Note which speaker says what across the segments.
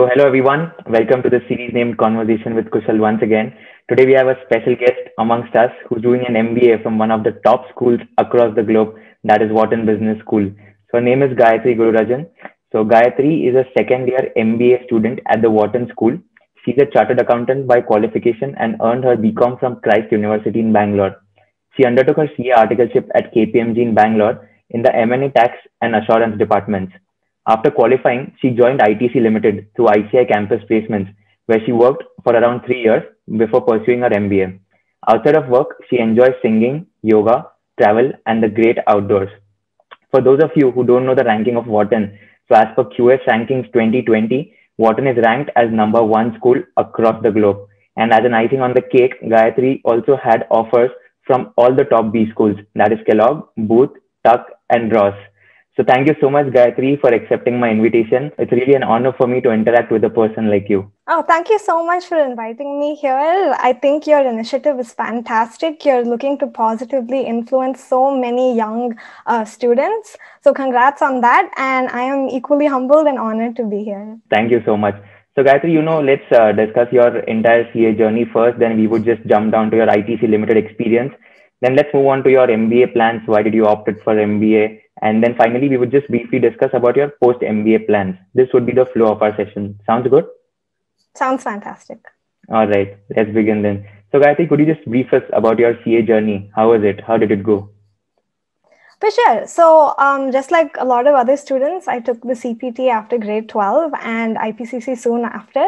Speaker 1: So, hello everyone. Welcome to the series named Conversation with Kushal once again. Today we have a special guest amongst us who's doing an MBA from one of the top schools across the globe, that is Wharton Business School. So, her name is Gayathri Gururajan. So, Gayathri is a second year MBA student at the Wharton School. She's a chartered accountant by qualification and earned her BCom from Christ University in Bangalore. She undertook her CA articleship at KPMG in Bangalore in the M&A tax and assurance departments. After qualifying, she joined ITC Limited through ICAI campus placements, where she worked for around three years before pursuing her MBA. Outside of work, she enjoys singing, yoga, travel, and the great outdoors. For those of you who don't know the ranking of Wharton, so as per QS Rankings 2020, Wharton is ranked as number one school across the globe. And as an icing on the cake, Gayathri also had offers from all the top B schools, that is Kellogg, Booth, Tuck, and Ross. So thank you so much, Gayathri, for accepting my invitation. It's really an honor for me to interact with a person like you.
Speaker 2: Oh, thank you so much for inviting me here. I think your initiative is fantastic. You're looking to positively influence so many young uh, students. So congrats on that. And I am equally humbled and honored to be here.
Speaker 1: Thank you so much. So Gayathri, you know, let's uh, discuss your entire CA journey first. Then we would just jump down to your ITC limited experience. Then let's move on to your MBA plans. Why did you opt for MBA? And then finally, we would just briefly discuss about your post MBA plans. This would be the flow of our session. Sounds good?
Speaker 2: Sounds fantastic.
Speaker 1: All right, let's begin then. So, Gayathri, could you just brief us about your CA journey? How was it? How did it go?
Speaker 2: For sure. So, um, just like a lot of other students, I took the CPT after grade 12 and IPCC soon after.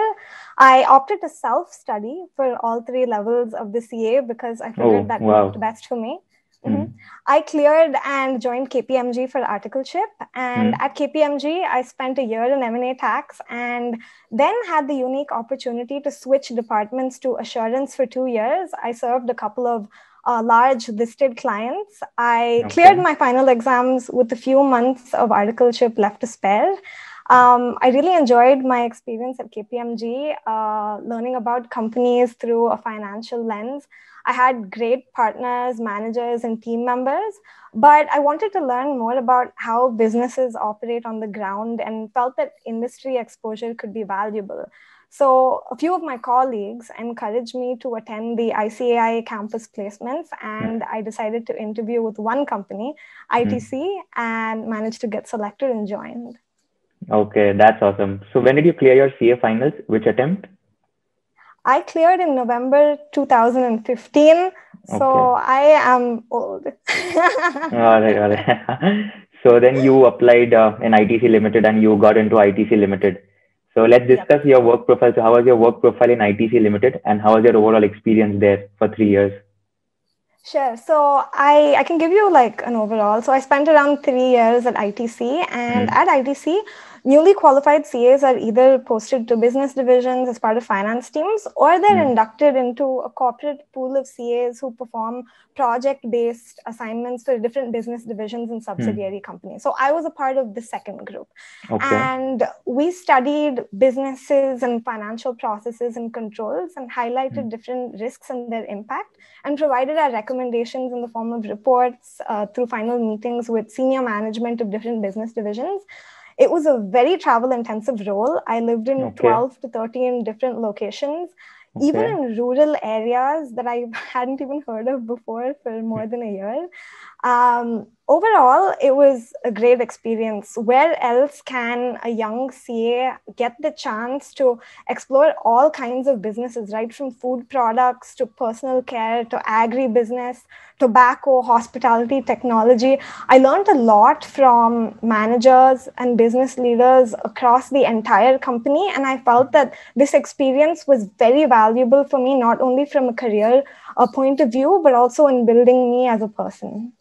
Speaker 2: I opted to self study for all three levels of the CA because I figured oh, that wow. worked best for me. Mm-hmm. Mm. I cleared and joined KPMG for articleship. And mm. at KPMG, I spent a year in M&A tax and then had the unique opportunity to switch departments to assurance for two years. I served a couple of uh, large listed clients. I okay. cleared my final exams with a few months of articleship left to spare. Um, I really enjoyed my experience at KPMG, uh, learning about companies through a financial lens. I had great partners, managers, and team members, but I wanted to learn more about how businesses operate on the ground and felt that industry exposure could be valuable. So, a few of my colleagues encouraged me to attend the ICAI campus placements, and I decided to interview with one company, ITC, mm. and managed to get selected and joined.
Speaker 1: Okay, that's awesome. So, when did you clear your CA finals? Which attempt?
Speaker 2: I cleared in November 2015. Okay. So I am old.
Speaker 1: all right, all right. so then you applied uh, in ITC Limited and you got into ITC Limited. So let's discuss yep. your work profile. So how was your work profile in ITC Limited and how was your overall experience there for three years?
Speaker 2: Sure. So I, I can give you like an overall. So I spent around three years at ITC and mm. at ITC, Newly qualified CAs are either posted to business divisions as part of finance teams, or they're mm. inducted into a corporate pool of CAs who perform project based assignments for different business divisions and subsidiary mm. companies. So I was a part of the second group. Okay. And we studied businesses and financial processes and controls and highlighted mm. different risks and their impact and provided our recommendations in the form of reports uh, through final meetings with senior management of different business divisions it was a very travel intensive role. I lived in okay. 12 to 13 different locations, okay. even in rural areas that I hadn't even heard of before for more than a year. Um, overall, it was a great experience. Where else can a young CA get the chance to explore all kinds of businesses, right? From food products to personal care to agri business, tobacco, hospitality, technology. I learned a lot from managers and business leaders across the entire company. And I felt that this experience was very valuable for me, not only from a career uh, point of view, but also in building me as a person.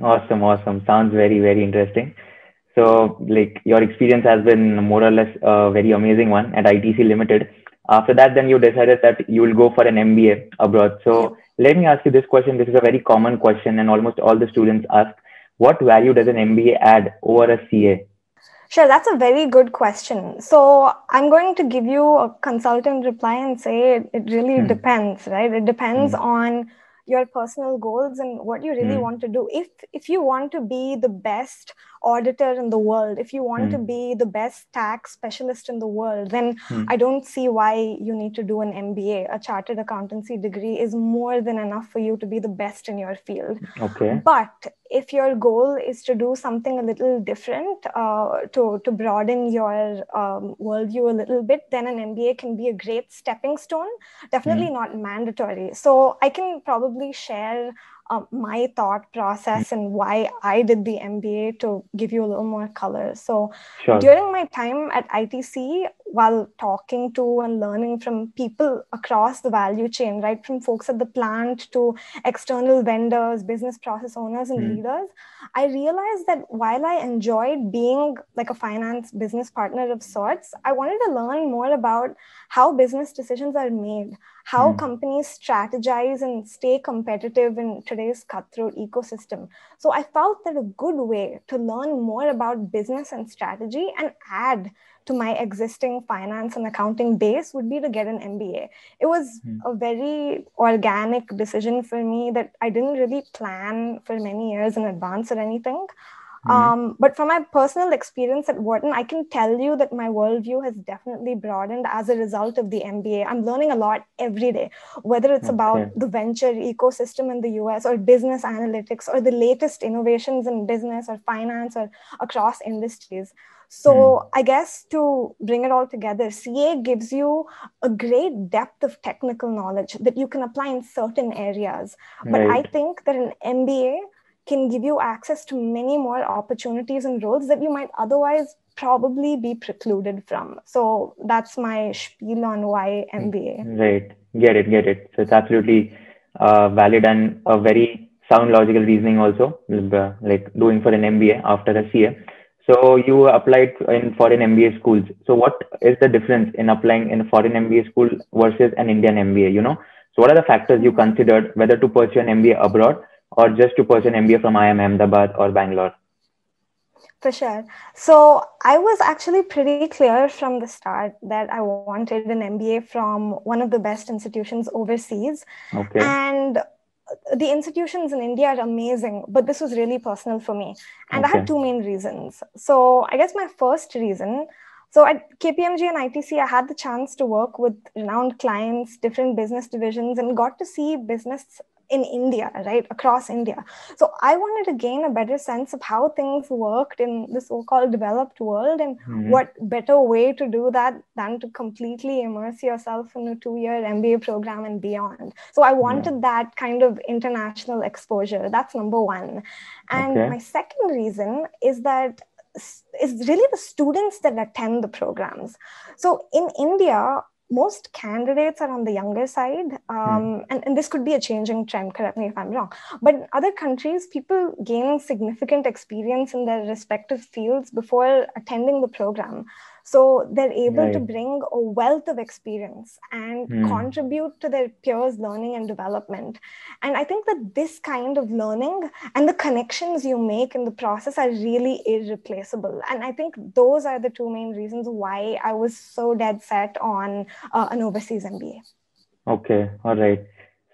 Speaker 1: Awesome, awesome. Sounds very, very interesting. So, like, your experience has been more or less a very amazing one at ITC Limited. After that, then you decided that you will go for an MBA abroad. So, let me ask you this question. This is a very common question, and almost all the students ask What value does an MBA add over a CA?
Speaker 2: Sure, that's a very good question. So I'm going to give you a consultant reply and say it, it really hmm. depends, right? It depends hmm. on your personal goals and what you really mm. want to do if if you want to be the best auditor in the world, if you want mm. to hmm. be the best tax specialist in the world, then mm. I don't see why you need to do an MBA. A chartered accountancy degree is more than enough for you to be the best in your field.
Speaker 1: Okay.
Speaker 2: But if your goal is to do something a little different, uh, to, to broaden your um, worldview a little bit, then an MBA can be a great stepping stone. Definitely mm. not mandatory. So I can probably share uh, my thought process and why I did the MBA to give you a little more color. So, sure. during my time at ITC, while talking to and learning from people across the value chain, right from folks at the plant to external vendors, business process owners, and mm. leaders, I realized that while I enjoyed being like a finance business partner of sorts, I wanted to learn more about how business decisions are made, how mm. companies strategize and stay competitive in today's cutthroat ecosystem. So I felt that a good way to learn more about business and strategy and add to my existing finance and accounting base would be to get an MBA. It was mm. a very organic decision for me that I didn't really plan for many years in advance or anything. Mm-hmm. Um, but from my personal experience at Wharton, I can tell you that my worldview has definitely broadened as a result of the MBA. I'm learning a lot every day, whether it's okay. about the venture ecosystem in the US or business analytics or the latest innovations in business or finance or across industries. So mm. I guess to bring it all together, CA gives you a great depth of technical knowledge that you can apply in certain areas. Right. But I think that an MBA can give you access to many more opportunities and roles that you might otherwise probably be precluded from. So that's my spiel on why MBA.
Speaker 1: Right. Get it, get it. So it's absolutely uh, valid and a very sound logical reasoning also, like doing for an MBA after a CA. So you applied in foreign MBA schools. So what is the difference in applying in a foreign MBA school versus an Indian MBA? You know, so what are the factors you considered whether to pursue an MBA abroad or just to pursue an MBA from IIM Ahmedabad or Bangalore?
Speaker 2: For sure. So I was actually pretty clear from the start that I wanted an MBA from one of the best institutions overseas.
Speaker 1: Okay.
Speaker 2: And the institutions in India are amazing, but this was really personal for me. And okay. I had two main reasons. So I guess my first reason so at KPMG and ITC, I had the chance to work with renowned clients, different business divisions, and got to see business in India, right, across India. So I wanted to gain a better sense of how things worked in the so-called developed world, and mm-hmm. what better way to do that than to completely immerse yourself in a two-year MBA program and beyond. So I wanted yeah. that kind of international exposure. That's number one. And okay. my second reason is that is really the students that attend the programs. So in India, most candidates are on the younger side um, mm. and, and this could be a changing trend correct me if i'm wrong but in other countries people gain significant experience in their respective fields before attending the program so they're able right. to bring a wealth of experience and mm. contribute to their peers' learning and development. And I think that this kind of learning and the connections you make in the process are really irreplaceable. And I think those are the two main reasons why I was so dead set on uh, an overseas MBA.
Speaker 1: Okay, all right.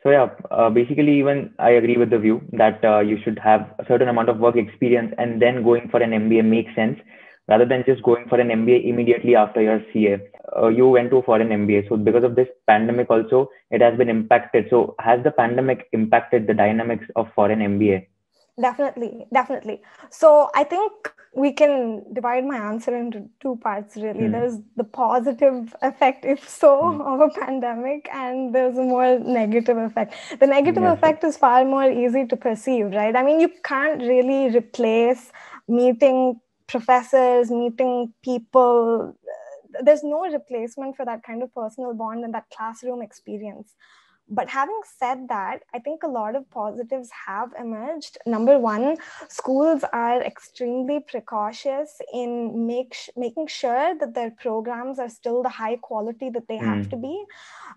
Speaker 1: So yeah, uh, basically, even I agree with the view that uh, you should have a certain amount of work experience, and then going for an MBA makes sense rather than just going for an MBA immediately after your CA. Uh, you went to for an MBA. So because of this pandemic also, it has been impacted. So has the pandemic impacted the dynamics of foreign MBA?
Speaker 2: Definitely, definitely. So I think we can divide my answer into two parts really. Mm. There's the positive effect, if so, mm. of a pandemic, and there's a more negative effect. The negative effect is far more easy to perceive, right? I mean, you can't really replace meeting professors, meeting people. Uh, there's no replacement for that kind of personal bond and that classroom experience. But having said that, I think a lot of positives have emerged. Number one, schools are extremely precautious in make sh- making sure that their programs are still the high quality that they mm. have to be.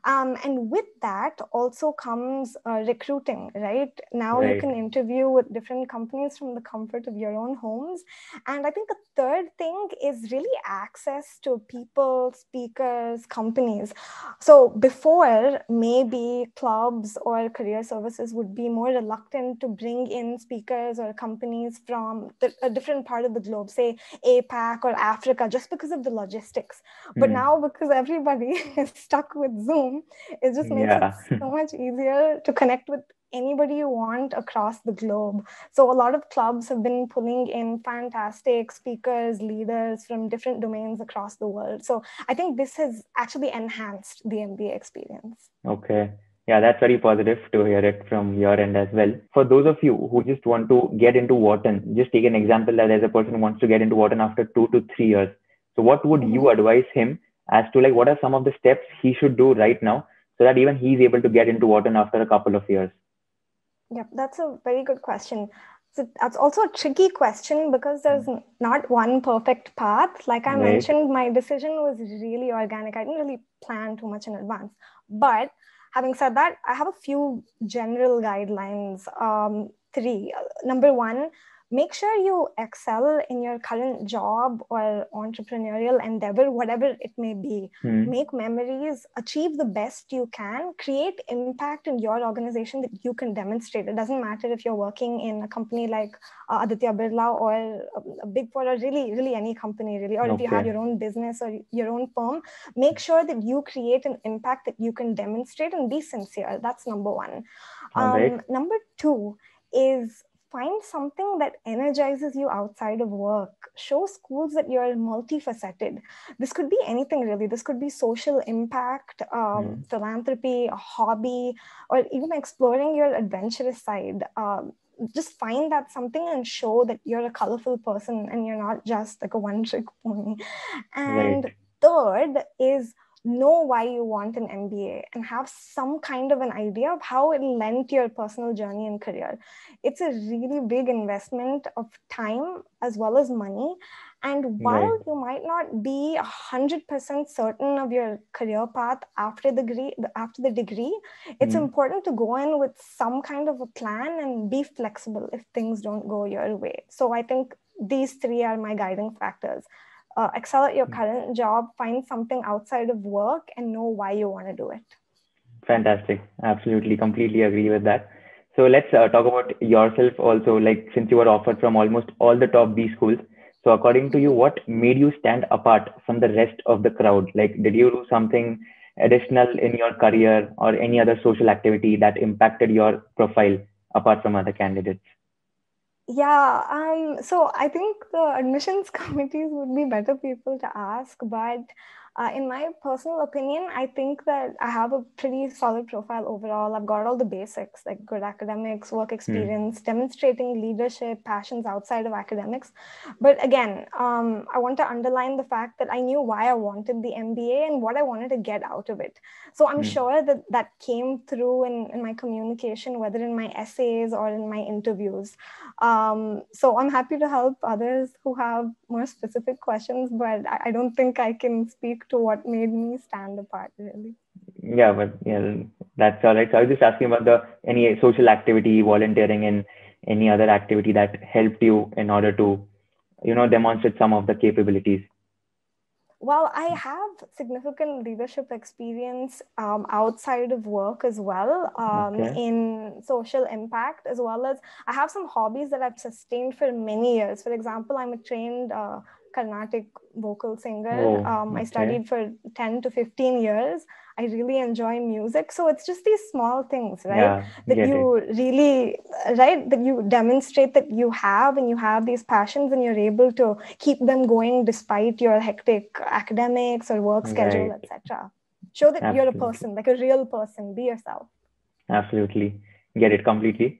Speaker 2: Um, and with that also comes uh, recruiting, right? Now right. you can interview with different companies from the comfort of your own homes. And I think a third thing is really access to people, speakers, companies. So before, maybe clubs or career services would be more reluctant to bring in speakers or companies from the, a different part of the globe, say APAC or Africa, just because of the logistics. Mm. But hmm. now, because everybody is stuck with Zoom, it just makes yeah. it so much easier to connect with anybody you want across the globe. So a lot of clubs have been pulling in fantastic speakers, leaders from different domains across the world. So I think this has actually enhanced the MBA experience.
Speaker 1: Okay. Yeah, that's very positive to hear it from your end as well. For those of you who just want to get into Wharton, just take an example that there's a person who wants to get into Wharton after two to three years. So what would mm-hmm. you advise him as to like what are some of the steps he should do right now so that even he's able to get into Wharton after a couple of years?
Speaker 2: Yeah, that's a very good question. So that's also a tricky question because there's hmm. not one perfect path. Like I right. mentioned, my decision was really organic. I didn't really plan too much in advance. But having said that, I have a few general guidelines. Um, three. Number one, make sure you excel in your current job or entrepreneurial endeavor whatever it may be mm. make memories achieve the best you can create impact in your organization that you can demonstrate it doesn't matter if you're working in a company like uh, aditya birla or a, a, big four or really really any company really or okay. if you have your own business or your own firm make sure that you create an impact that you can demonstrate and be sincere that's number one um, right. number two is find something that energizes you outside of work. Show schools that you're multifaceted. This could be anything really. This could be social impact um, mm. philanthropy a hobby or even exploring your adventurous side. Um, just find that something and show that you're a colorful person and you're not just like a one trick pony and right. third is know why you want an MBA and have some kind of an idea of how it'll lend to your personal journey and career. It's a really big investment of time as well as money. And while right. you might not be 100% certain of your career path after the degree, after the degree, it's mm. important to go in with some kind of a plan and be flexible if things don't go your way. So I think these three are my guiding factors uh, excel at your hmm. current job, find something outside of work, and know why you want to do it.
Speaker 1: Fantastic. Absolutely. Completely agree with that. So let's uh, talk about yourself also. Like, since you were offered from almost all the top B schools, so according to you, what made you stand apart from the rest of the crowd? Like, did you do something additional in your career or any other social activity that impacted your profile apart from other candidates?
Speaker 2: Yeah, um, so I think the admissions committees would be better people to ask, but uh, in my personal opinion, I think that I have a pretty solid profile overall. I've got all the basics like good academics, work hmm. experience, mm. demonstrating leadership, passions outside of academics. But again, um, I want to underline the fact that I knew why I wanted the MBA and what I wanted to get out of it. So I'm mm. sure that that came through in, in my communication, whether in my essays or in my interviews. Um, so I'm happy to help others who have more specific questions, but I, I don't think I can speak to what made me stand apart really
Speaker 1: yeah but yeah that's all right so i was just asking about the any social activity volunteering and any other activity that helped you in order to you know demonstrate some of the capabilities
Speaker 2: well, I have significant leadership experience um, outside of work as well um, okay. in social impact, as well as I have some hobbies that I've sustained for many years. For example, I'm a trained uh, Carnatic vocal singer. Oh, um, okay. I studied for 10 to 15 years. I really enjoy music. So it's just these small things, right? Yeah, that you it. really, right? That you demonstrate that you have and you have these passions and you're able to keep them going despite your hectic academics or work schedule, right. etc. Show that Absolutely. you're a person, like a real person. Be yourself.
Speaker 1: Absolutely. Get it completely.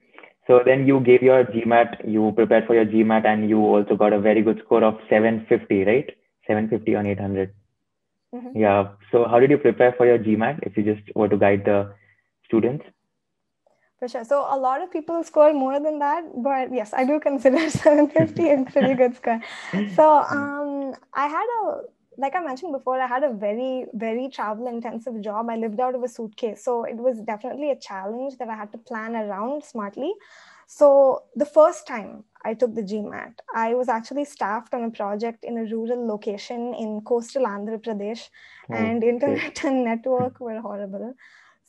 Speaker 1: So then you gave your GMAT, you prepared for your GMAT, and you also got a very good score of 750, right? 750 on 800. Mm-hmm. Yeah. So how did you prepare for your GMAT if you just were to guide the students?
Speaker 2: For sure. So a lot of people score more than that, but yes, I do consider 750 a pretty good score. So um, I had a like I mentioned before, I had a very, very travel intensive job. I lived out of a suitcase. So it was definitely a challenge that I had to plan around smartly. So the first time I took the GMAT, I was actually staffed on a project in a rural location in coastal Andhra Pradesh, oh, and internet okay. and network were horrible.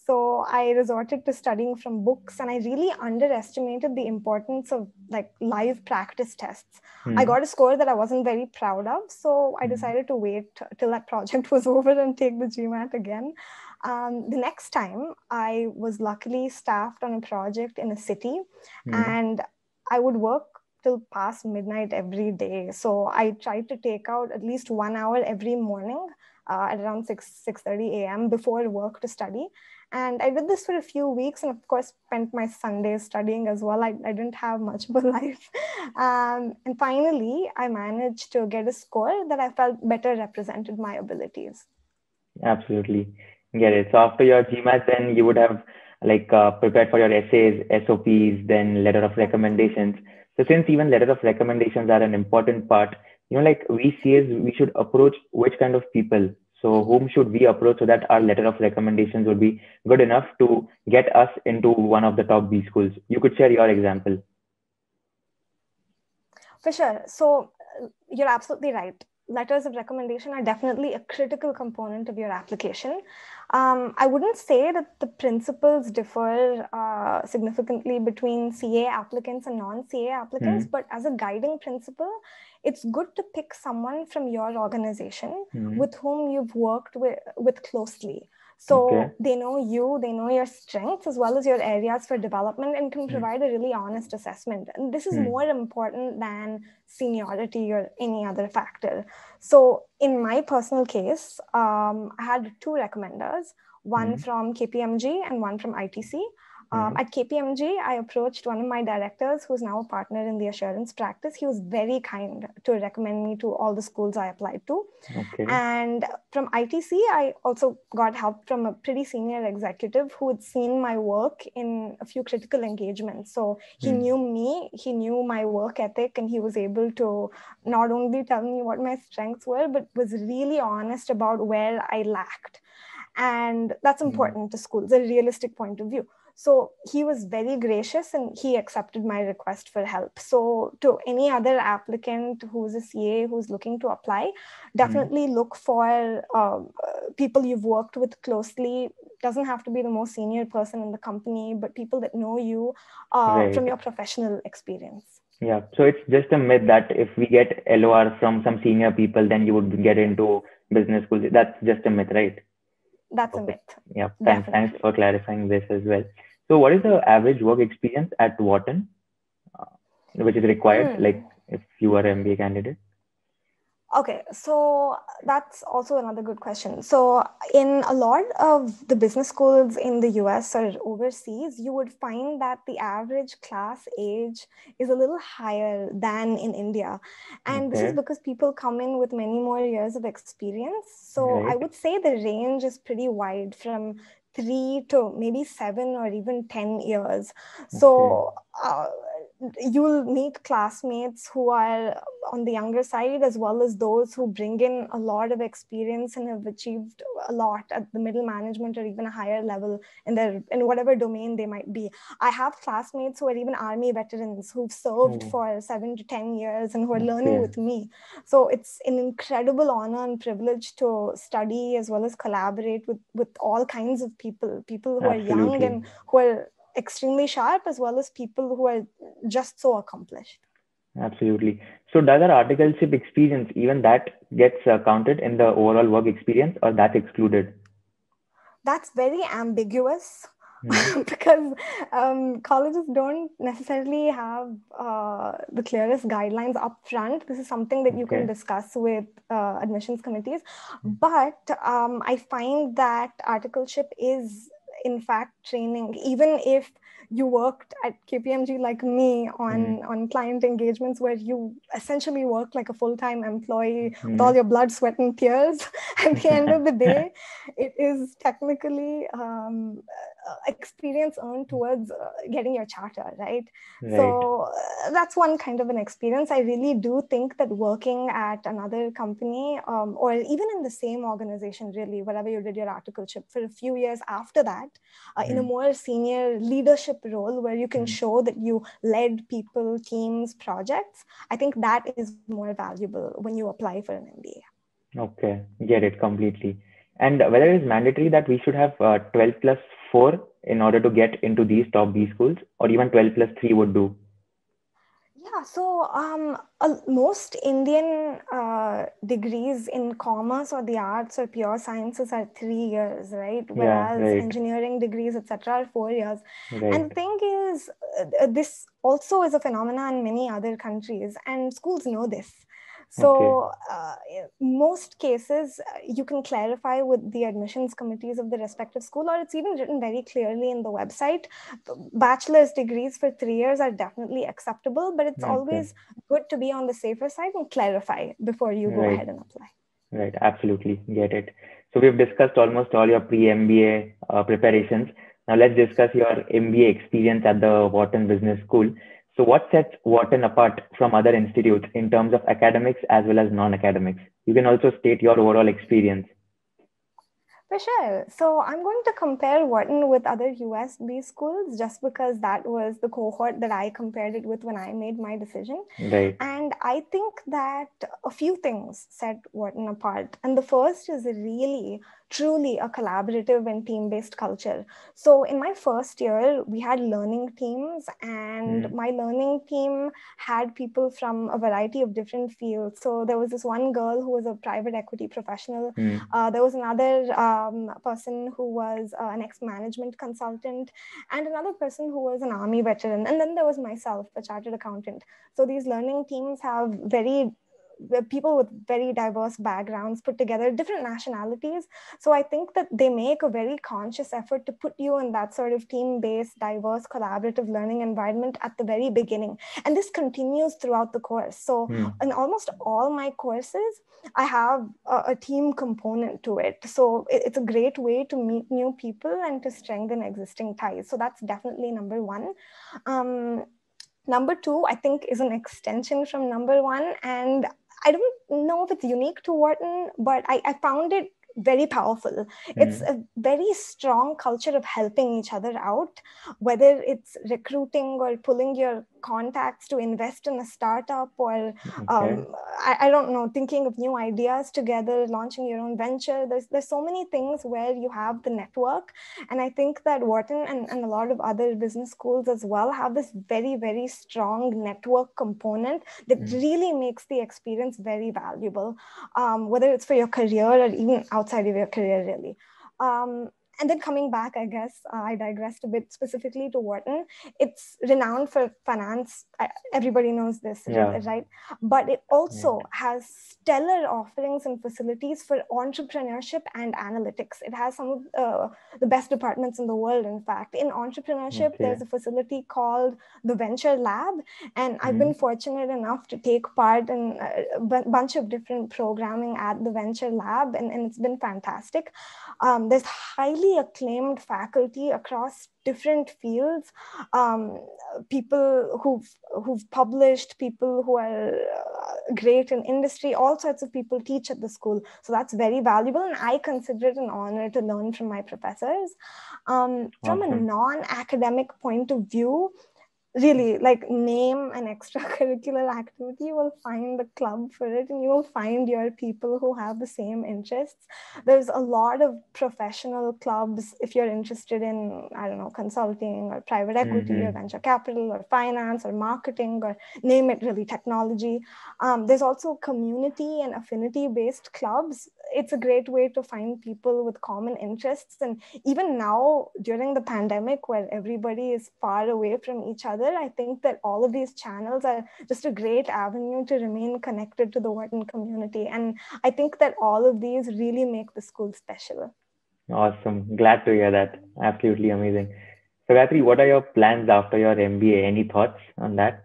Speaker 2: So I resorted to studying from books and I really underestimated the importance of like live practice tests. Hmm. I got a score that I wasn't very proud of. So I hmm. decided to wait till that project was over and take the GMAT again. Um, the next time, I was luckily staffed on a project in a city hmm. and I would work till past midnight every day. So I tried to take out at least one hour every morning uh, at around 6 6:30 a.m. before work to study. And I did this for a few weeks, and of course, spent my Sundays studying as well. I, I didn't have much of a life. Um, and finally, I managed to get a score that I felt better represented my abilities.
Speaker 1: Absolutely, get it. So after your GMAT, then you would have like uh, prepared for your essays, SOPs, then letter of recommendations. So since even letter of recommendations are an important part, you know, like we CAs, we should approach which kind of people. So whom should we approach so that our letter of recommendations would be good enough to get us into one of the top B schools? You could share your example.
Speaker 2: For sure. So uh, you're absolutely right letters of recommendation are definitely a critical component of your application. Um, I wouldn't say that the principles differ uh, significantly between CA applicants and non CA applicants, mm-hmm. but as a guiding principle, it's good to pick someone from your organization mm-hmm. with whom you've worked with, with closely. So okay. they know you, they know your strengths as well as your areas for development and can hmm. provide mm. a really honest assessment. And this is mm. more important than seniority or any other factor. So in my personal case, um, I had two recommenders, one mm. from KPMG and one from ITC. Um, mm-hmm. At KPMG, I approached one of my directors, who's now a partner in the assurance practice. He was very kind to recommend me to all the schools I applied to. Okay. And from ITC, I also got help from a pretty senior executive who had seen my work in a few critical engagements. So he mm. knew me, he knew my work ethic, and he was able to not only tell me what my strengths were, but was really honest about where I lacked. And that's hmm. important mm. to schools, a realistic point of view so he was very gracious and he accepted my request for help. So, to any other applicant who's a CA who's looking to apply, definitely mm. look for uh, people you've worked with closely. Doesn't have to be the most senior person in the company, but people that know you uh, right. from your professional experience.
Speaker 1: Yeah, so it's just a myth that if we get LOR from some senior people, then you would get into business school. That's just a myth, right?
Speaker 2: That's okay. a myth.
Speaker 1: Yeah, thanks, thanks for clarifying this as well. So, what is the average work experience at Wharton, uh, which is required, hmm. like if you are an MBA candidate?
Speaker 2: Okay, so that's also another good question. So, in a lot of the business schools in the US or overseas, you would find that the average class age is a little higher than in India. And okay. this is because people come in with many more years of experience. So, right. I would say the range is pretty wide from three to maybe seven or even 10 years. So, uh, you'll meet classmates who are on the younger side as well as those who bring in a lot of experience and have achieved a lot at the middle management or even a higher level in their in whatever domain they might be i have classmates who are even army veterans who've served mm. for 7 to 10 years and who are learning with me so it's an incredible honor and privilege to study as well as collaborate with with all kinds of people people who Absolutely. are young and who are extremely sharp as well as people who are just so accomplished
Speaker 1: absolutely so does our articleship experience even that gets uh, counted in the overall work experience or that's excluded
Speaker 2: that's very ambiguous mm-hmm. because um, colleges don't necessarily have uh, the clearest guidelines up front. This is something that you okay. can discuss with uh, admissions committees. Mm-hmm. But um, I find that articleship is in fact training even if you worked at KPMG like me on mm. on client engagements where you essentially work like a full-time employee mm. with all your blood, sweat, and tears. At the end of the day, it is technically um, experience earned towards uh, getting your charter, right? right. So uh, that's one kind of an experience. I really do think that working at another company um, or even in the same organization, really, wherever you did your articleship for a few years after that, uh, mm. in a hmm. more senior leadership role where you can mm. show that you led people, teams, projects, I think that is more valuable when you apply for an MBA.
Speaker 1: Okay, get it completely. And whether it is mandatory that we should have uh, 12 plus four in order to get into these top B schools, or even 12 plus three would do?
Speaker 2: Yeah, so um, uh, most Indian uh, degrees in commerce or the arts or pure sciences are three years, right? Whereas
Speaker 1: yeah, right.
Speaker 2: engineering degrees, etc., are four years.
Speaker 1: Right.
Speaker 2: And the thing is, uh, this also is a phenomenon in many other countries, and schools know this. So, okay. uh, most cases uh, you can clarify with the admissions committees of the respective school, or it's even written very clearly in the website. Bachelor's degrees for three years are definitely acceptable, but it's okay. always good to be on the safer side and clarify before you go right. ahead and apply.
Speaker 1: Right, absolutely. Get it. So, we've discussed almost all your pre MBA uh, preparations. Now, let's discuss your MBA experience at the Wharton Business School. So, what sets Wharton apart from other institutes in terms of academics as well as non academics? You can also state your overall experience.
Speaker 2: For sure. So I'm going to compare Wharton with other USB schools just because that was the cohort that I compared it with when I made my decision.
Speaker 1: Right.
Speaker 2: And I think that a few things set Wharton apart. And the first is really truly a collaborative and team based culture. So, in my first year, we had learning teams, and mm. my learning team had people from a variety of different fields. So, there was this one girl who was a private equity professional, mm. uh, there was another um, person who was uh, an ex management consultant, and another person who was an army veteran. And then there was myself, a chartered accountant. So, these learning teams have very people with very diverse backgrounds put together, different nationalities. So I think that they make a very conscious effort to put you in that sort of team based, diverse, collaborative learning environment at the very beginning. And this continues throughout the course. So mm. in almost all my courses, I have a, a team component to it. So it, it's a great way to meet new people and to strengthen existing ties. So that's definitely number one. Um, number two i think is an extension from number one and I don't know if it's unique to Wharton, but I, I found it very powerful. Mm-hmm. It's a very strong culture of helping each other out, whether it's recruiting or pulling your contacts to invest in a startup or okay. um, I, I, don't know thinking of new ideas together launching your own venture there's there's so many things where you have the network and i think that wharton and, and a lot of other business schools as well have this very very strong network component that mm. really makes the experience very valuable um, whether it's for your career or even outside of your career really um, and then coming back, I guess uh, I digressed a bit specifically to Wharton. It's renowned for finance. everybody knows this, yeah. right? But it also yeah. has stellar offerings and facilities for entrepreneurship and analytics. It has some of uh, the best departments in the world, in fact. In entrepreneurship, okay. there's a facility called the Venture Lab. And mm-hmm. I've been fortunate enough to take part in a b- bunch of different programming at the Venture Lab, and, and it's been fantastic. Um, there's highly acclaimed faculty across different fields. Um, people who've who've published people who are uh, great in industry all sorts of people teach at the school. So that's very valuable and i consider it an honor to learn from my professors. Um, from a non-academic point of view really like name an extracurricular activity you will find the club for it and you will find your people who have the same interests. There's a lot of professional clubs. If you're interested in i don't know consulting or private equity mm-hmm. or venture capital or finance or marketing or name it really technology. Um, there's also community and affinity based clubs it's a great way to find people with common interests and even now during the pandemic where everybody is far away from each other I think that all of these channels are just a great avenue to remain connected to the Wharton community. And I think that all of these really make the school special.
Speaker 1: Awesome. Glad to hear that. Absolutely amazing. So, Gayathri, what are your plans after your MBA? Any thoughts on that?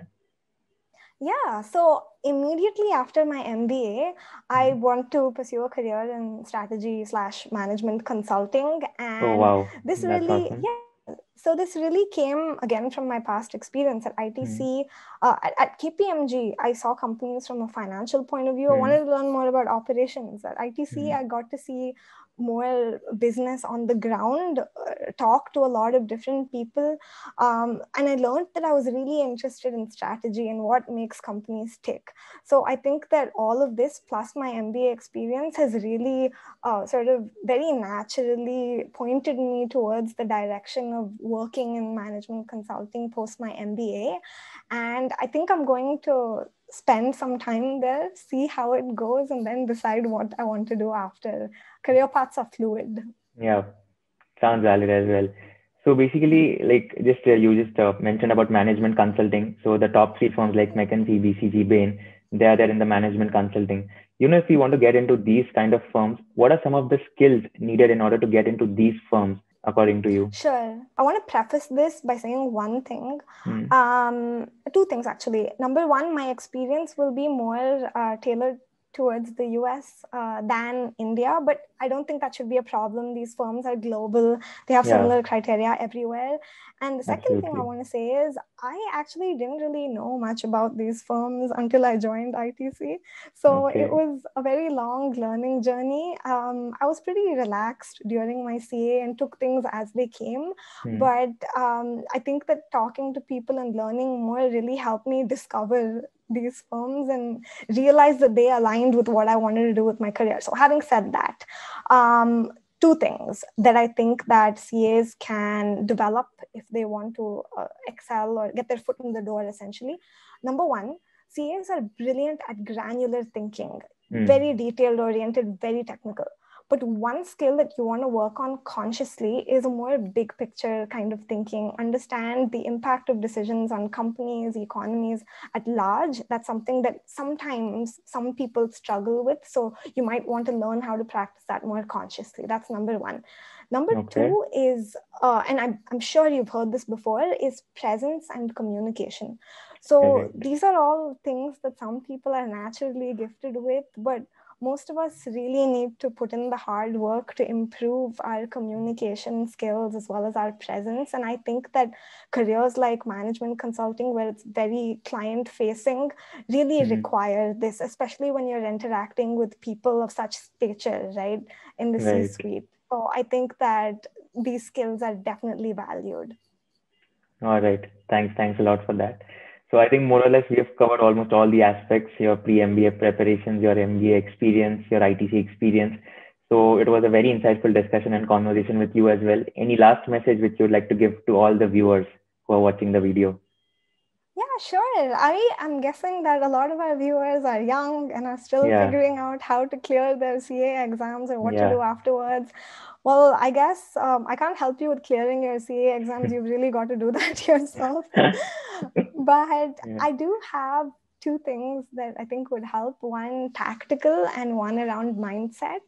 Speaker 2: Yeah, so immediately after my MBA, I mm-hmm. want to pursue a career in strategy slash management consulting. And
Speaker 1: oh, wow.
Speaker 2: this That's really, awesome. yeah so this really came again from my past experience at ITC. Mm. Uh, at, at, KPMG, I saw companies from a financial point of view. Mm. I wanted to learn more about operations. At ITC, mm. I got to see more business on the ground, uh, talk to a lot of different people. Um, and I learned that I was really interested in strategy and what makes companies tick. So I think that all of this plus my MBA experience has really uh, sort of very naturally pointed me towards the direction of working in management consulting post my MBA. And I think I'm going to spend some time there, see how it goes, and then decide what I want to do after. Career paths are fluid.
Speaker 1: Yeah, sounds valid as well. So basically, like just uh, you just uh, mentioned about management consulting. So the top three firms like McKinsey, BCG, Bain, they are there in the management consulting. You know, if you want to get into these kind of firms, what are some of the skills needed in order to get into these firms? according to you?
Speaker 2: Sure. I want to preface this by saying one thing. Mm. Um, two things, actually. Number one, my experience will be more uh, tailored towards the US uh, than India, but I don't think that should be a problem. These firms are global, they have yeah. similar criteria everywhere. And the second Absolutely. thing I want to say is I actually didn't really know much about these firms until I joined ITC. So okay. it was a very long learning journey. Um, I was pretty relaxed during my CA and took things as they came. Hmm. But um, I think that talking to people and learning more really helped me discover these firms and realize that they aligned with what I wanted to do with my career. So having said that, um, two things that I think that CAs can develop if they want to uh, excel or get their foot in the door essentially. Number one, CAs are brilliant at granular thinking, mm. very detailed oriented, very technical. But one skill that you want to work on consciously is a more big picture kind of thinking, understand the impact of decisions on companies, economies at large. That's something that sometimes some people struggle with. So you might want to learn how to practice that more consciously. That's number one. Number okay. two is, uh, and I'm, I'm sure you've heard this before, is presence and communication. So these are all things that some people are naturally gifted with, but most of us really need to put in the hard work to improve our communication skills as well as our presence. And I think that careers like management consulting, where it's very client facing, really mm-hmm. require this, especially when you're interacting with people of such stature, right, in the right. C suite. So I think that these skills are definitely valued.
Speaker 1: All right. Thanks. Thanks a lot for that. So I think more or less we have covered almost all the aspects, your pre-MBA preparations, your MBA experience, your ITC experience. So it was a very insightful discussion and conversation with you as well. Any last message which you would like to give to all the viewers who are watching the video?
Speaker 2: Yeah, sure. I am guessing that a lot of our viewers are young and are still yeah. figuring out how to clear their CA exams and what yeah. to do afterwards. Well, I guess um, I can't help you with clearing your CA exams. You've really got to do that yourself. but yeah. I do have two things that I think would help one tactical and one around mindset.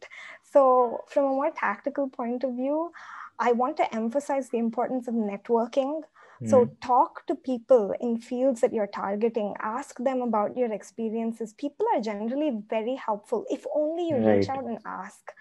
Speaker 2: So, from a more tactical point of view, I want to emphasize the importance of networking so, hmm. talk to people in fields that you're targeting, ask them about your experiences. People are generally very helpful if only you right. reach out and ask.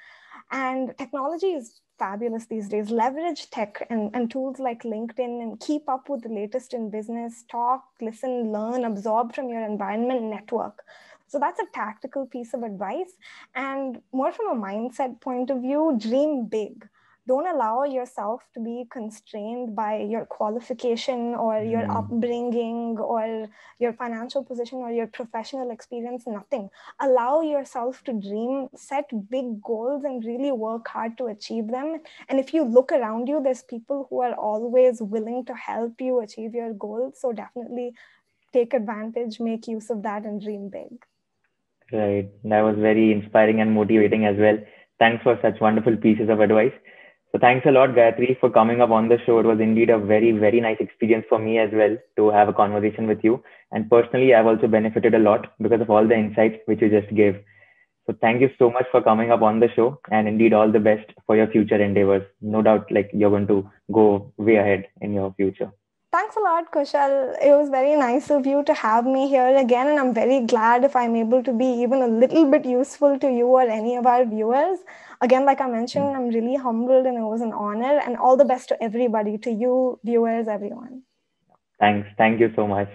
Speaker 2: And technology is fabulous these days. Leverage tech and, and tools like LinkedIn and keep up with the latest in business. Talk, listen, learn, absorb from your environment, network. So that's a tactical piece of advice. And more from a mindset point of view, dream big don't allow yourself to be constrained by your qualification or your mm. upbringing or your financial position or your professional experience nothing. Allow yourself to dream set big goals and really work hard to achieve them. And if you look around you there's people who are always willing to help you achieve your goals. So definitely take advantage make use of that and dream big.
Speaker 1: Right. That was very inspiring and motivating as well. Thanks for such wonderful pieces of advice so thanks a lot, Gayathri, for coming up on the show. It was indeed a very, very nice experience for me as well to have a conversation with you. And personally, I've also benefited a lot because of all the insights which you just gave. So thank you so much for coming up on the show and indeed all the best for your future endeavors. No doubt like you're going to go way ahead in your future.
Speaker 2: Thanks a lot, Kushal. It was very nice of you to have me here again, and I'm very glad if I'm able to be even a little bit useful to you or any of our viewers. Again, like I mentioned, I'm really humbled and it was an honor, and all the best to everybody, to you, viewers, everyone.
Speaker 1: Thanks. Thank you so much.